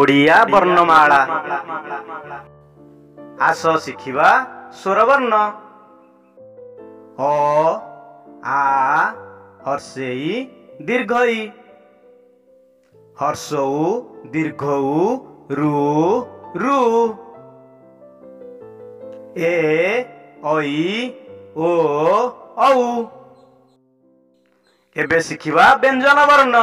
ओडिया वर्णमाला आस शिखिबा स्वर वर्ण अ आ हर्षेई दीर्घई हर्षौ दीर्घौ रु रु ए ऐ ओ औ एबे शिखिबा व्यञ्जन वर्ण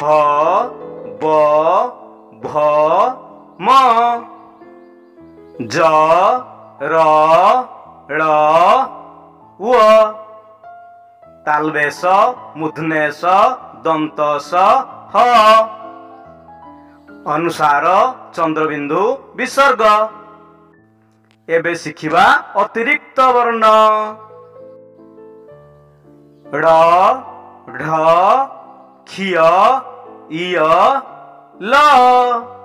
भ ब भ म ज र ड व तालवेश मुधनेश, दन्तस ह अनुसार चन्द्रबिन्दु विसर्ग एबे सिखिबा अतिरिक्त वर्ण ड ढ ख E, L.